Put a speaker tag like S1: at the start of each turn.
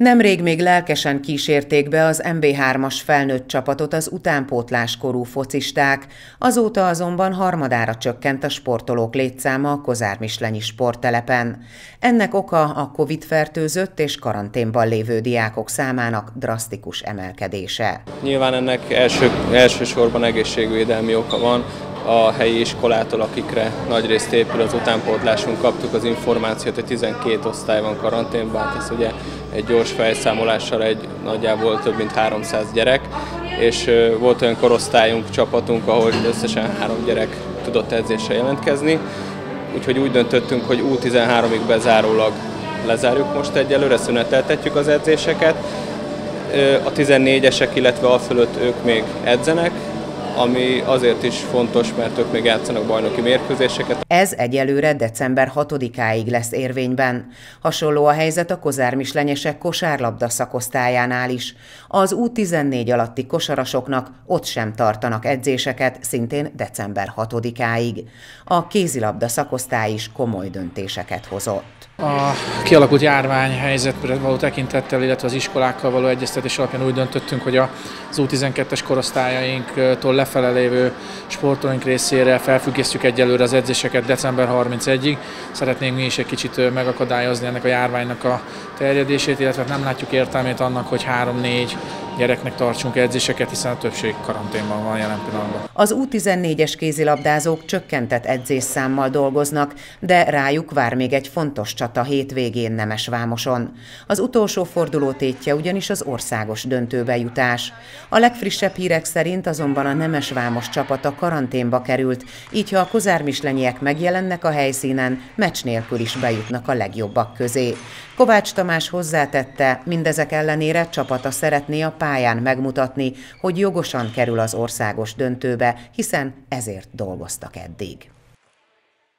S1: Nemrég még lelkesen kísérték be az MB3-as felnőtt csapatot az utánpótláskorú focisták, azóta azonban harmadára csökkent a sportolók létszáma a Kozármislenyi sporttelepen. Ennek oka a Covid-fertőzött és karanténban lévő diákok számának drasztikus emelkedése.
S2: Nyilván ennek első, elsősorban egészségvédelmi oka van, a helyi iskolától, akikre nagyrészt épül az utánpótlásunk, kaptuk az információt, hogy 12 osztály van karanténban, hát ez ugye egy gyors felszámolással egy nagyjából több mint 300 gyerek, és volt olyan korosztályunk, csapatunk, ahol összesen három gyerek tudott edzésre jelentkezni, úgyhogy úgy döntöttünk, hogy U13-ig bezárólag lezárjuk most egyelőre, szüneteltetjük az edzéseket. A 14-esek, illetve a fölött ők még edzenek, ami azért is fontos, mert ők még játszanak bajnoki mérkőzéseket.
S1: Ez egyelőre december 6-áig lesz érvényben. Hasonló a helyzet a kozármislenyesek kosárlabda szakosztályánál is. Az U14 alatti kosarasoknak ott sem tartanak edzéseket, szintén december 6-áig. A kézilabda szakosztály is komoly döntéseket hozott.
S3: A kialakult járványhelyzetre való tekintettel, illetve az iskolákkal való egyeztetés alapján úgy döntöttünk, hogy az U12-es korosztályainktól lefele lévő sportolóink részére felfüggesztjük egyelőre az edzéseket december 31-ig. Szeretnénk mi is egy kicsit megakadályozni ennek a járványnak a terjedését, illetve nem látjuk értelmét annak, hogy 3-4 gyereknek tartsunk edzéseket, hiszen a többség karanténban van jelen pillanatban.
S1: Az U14-es kézilabdázók csökkentett edzésszámmal dolgoznak, de rájuk vár még egy fontos csata hétvégén Nemesvámoson. Az utolsó forduló tétje ugyanis az országos döntőbe jutás. A legfrissebb hírek szerint azonban a Nemesvámos csapata karanténba került, így ha a kozármislenyiek megjelennek a helyszínen, meccs nélkül is bejutnak a legjobbak közé. Kovács Tamás hozzátette, mindezek ellenére csapata szeretné a pályán megmutatni, hogy jogosan kerül az országos döntőbe, hiszen ezért dolgoztak eddig.